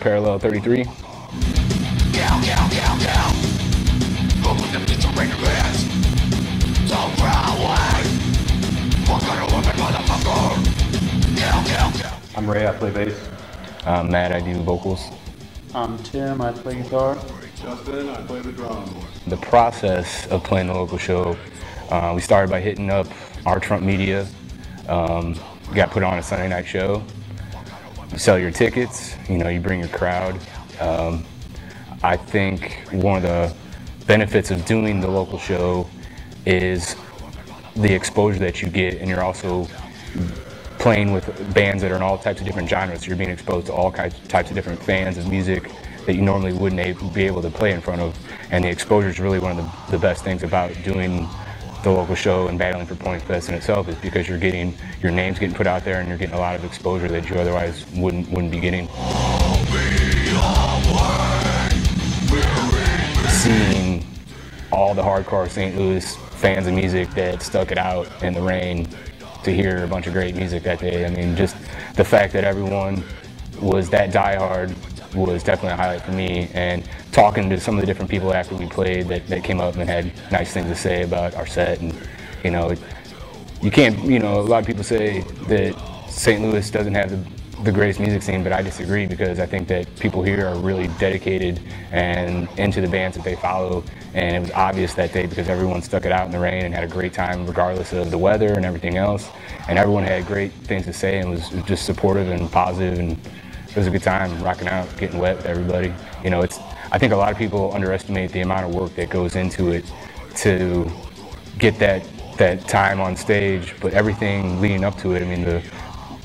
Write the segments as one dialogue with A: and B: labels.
A: parallel 33.
B: I'm Ray, I play bass.
A: I'm Matt, I do vocals.
C: I'm Tim, I play guitar.
D: Justin, I play the drum.
A: The process of playing the local show,
E: uh, we started by hitting up our Trump media. Um, got put on a Sunday night show you sell your tickets. You know, you bring your crowd. Um, I think one of the benefits of doing the local show is the exposure that you get, and you're also playing with bands that are in all types of different genres. You're being exposed to all types of different fans of music that you normally wouldn't be able to play in front of. And the exposure is really one of the, the best things about doing the local show and battling for Point Fest in itself is because you're getting your name's getting put out there and you're getting a lot of exposure that you otherwise wouldn't wouldn't be getting. Seeing all the hardcore St. Louis fans of music that stuck it out in the rain to hear a bunch of great music that day. I mean, just the fact that everyone was that diehard was definitely a highlight for me. And talking to some of the different people after we played that, that came up and had nice things to say about our set. And, you know, you can't, you know, a lot of people say that St. Louis doesn't have the, the greatest music scene, but I disagree because I think that people here are really dedicated and into the bands that they follow. And it was obvious that day because everyone stuck it out in the rain and had a great time regardless of the weather and everything else. And everyone had great things to say and was just supportive and positive and it was a good time rocking out, getting wet with everybody. You know, it's I think a lot of people underestimate the amount of work that goes into it to get that that time on stage, but everything leading up to it. I mean, the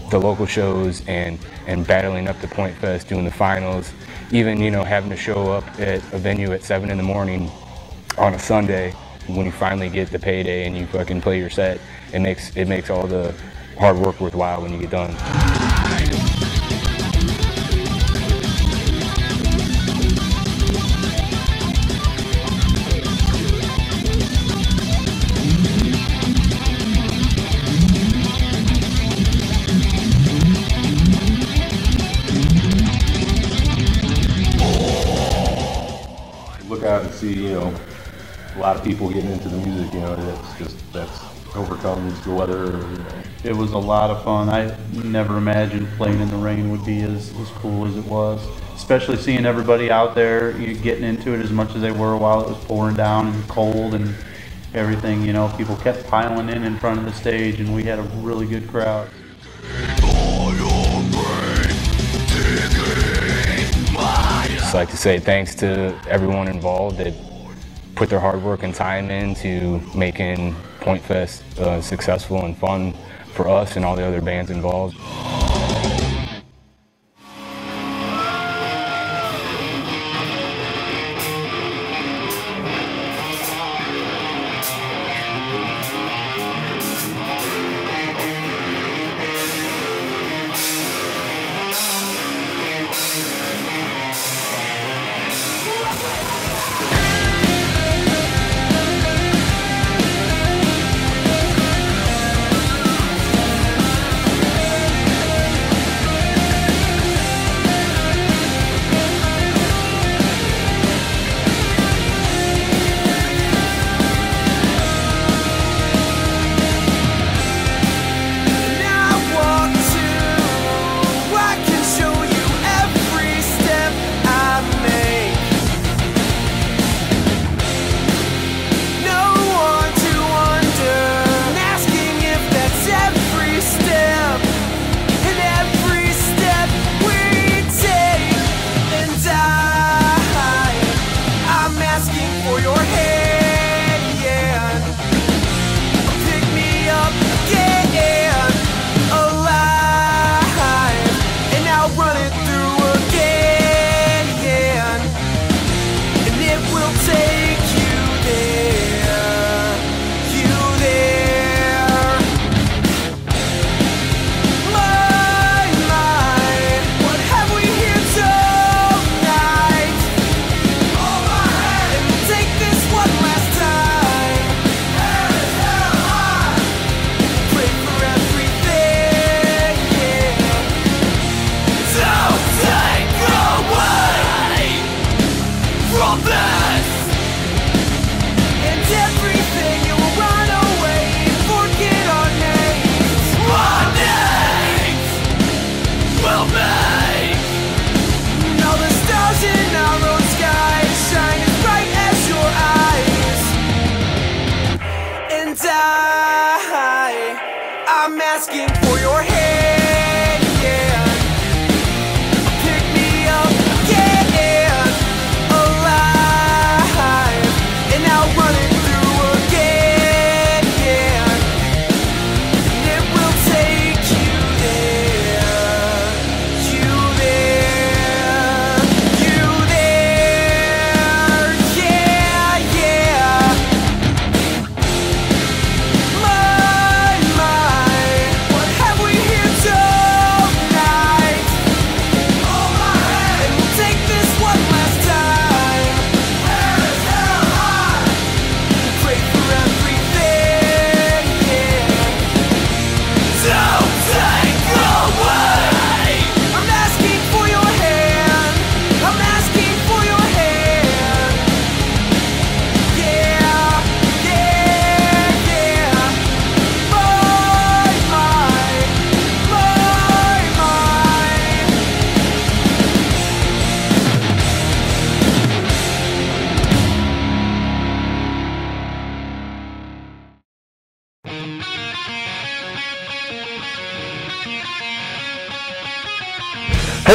E: the local shows and and battling up to Point Fest, doing the finals, even you know having to show up at a venue at seven in the morning on a Sunday when you finally get the payday and you fucking play your set. It makes it makes all the hard work worthwhile when you get done.
F: See, you know, a lot of people getting into the music, you know, that's just, that's overcomes the weather.
C: It was a lot of fun. I never imagined playing in the rain would be as, as cool as it was. Especially seeing everybody out there you know, getting into it as much as they were while it was pouring down and cold and everything. You know, people kept piling in in front of the stage, and we had a really good crowd.
E: Just like to say thanks to everyone involved that put their hard work and time into making Point Fest uh, successful and fun for us and all the other bands involved.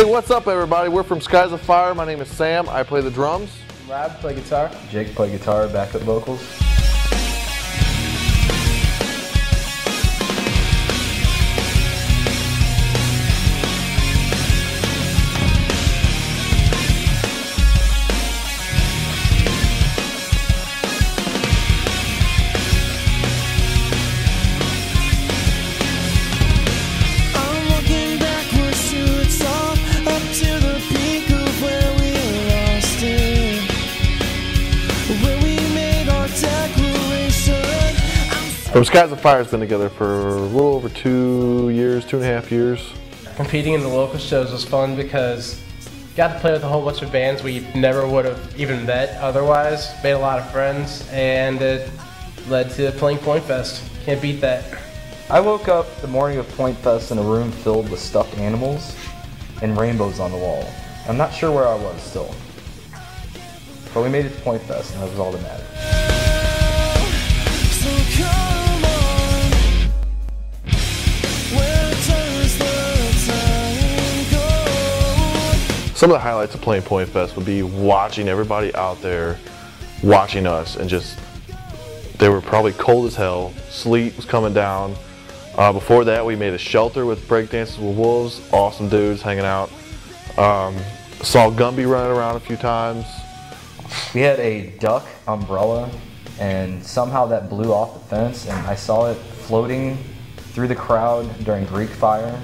G: Hey, what's up, everybody? We're from Skies of Fire. My name is Sam. I play the drums.
H: Rob play guitar.
I: Jake play guitar, backup vocals.
G: From Skies of Fire has been together for a little over two years, two and a half years.
H: Competing in the local shows was fun because got to play with a whole bunch of bands we never would have even met otherwise. Made a lot of friends, and it led to playing Point Fest. Can't beat that.
I: I woke up the morning of Point Fest in a room filled with stuffed animals and rainbows on the wall. I'm not sure where I was still. But we made it to Point Fest, and that was all that mattered.
G: Some of the highlights of playing Point Fest would be watching everybody out there watching us and just, they were probably cold as hell. Sleet was coming down. Uh, before that, we made a shelter with breakdances with wolves. Awesome dudes hanging out. Um, saw Gumby running around a few times.
I: We had a duck umbrella, and somehow that blew off the fence, and I saw it floating through the crowd during Greek fire,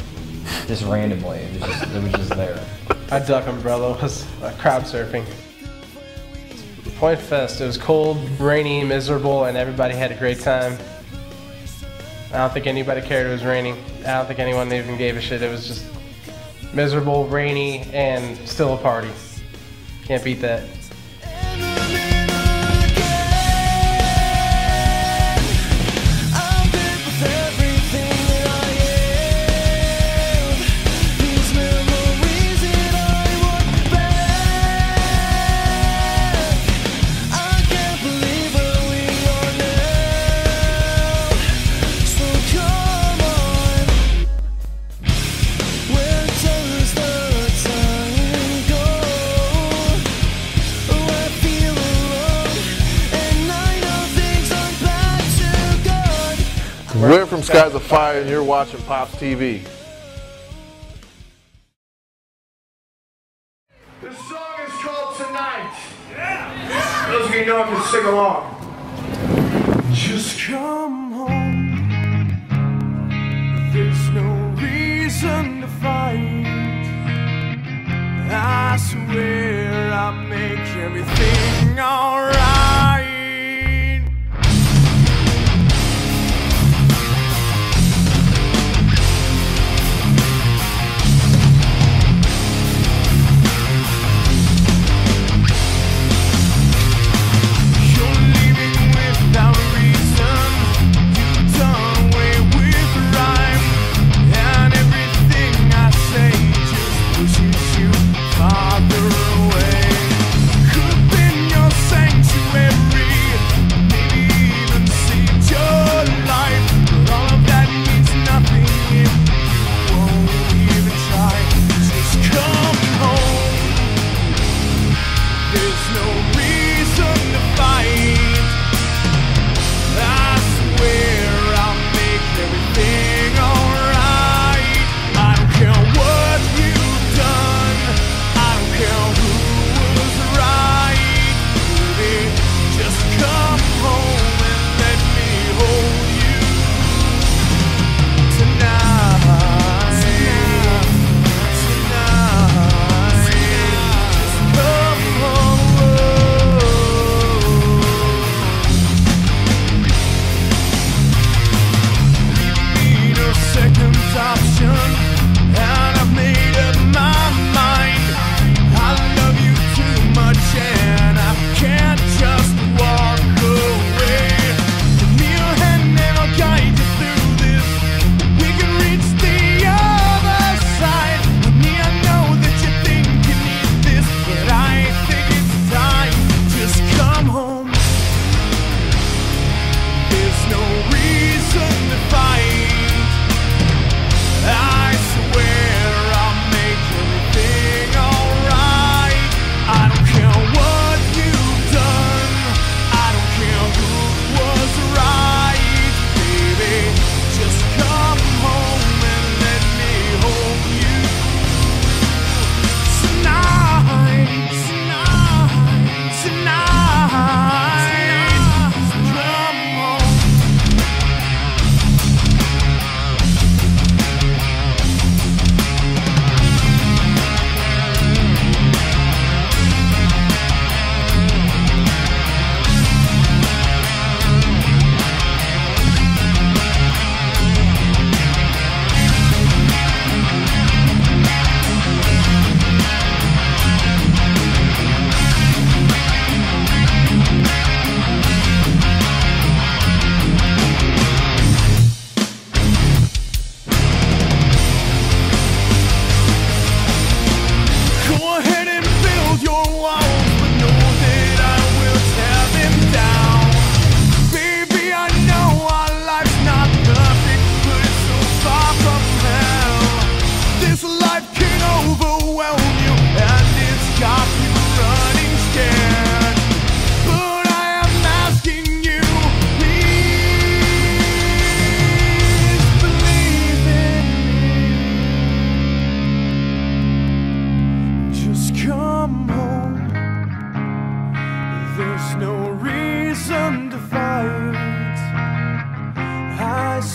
I: just randomly. It was just, it was just there.
H: A duck umbrella was uh, crowd surfing. Point Fest, it was cold, rainy, miserable, and everybody had a great time. I don't think anybody cared it was raining. I don't think anyone even gave a shit. It was just miserable, rainy, and still a party. Can't beat that.
G: We're from Skies of Fire, and you're watching Pops TV.
J: This song is called Tonight. Those of you know can sing along. Just come home. There's no reason to fight. I swear I'll make everything alright.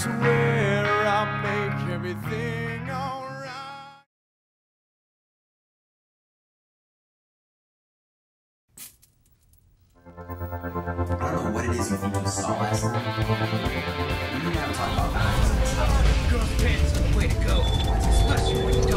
J: swear I'll make everything alright.
K: I don't know what it is you you saw have. Girls' pants way to go.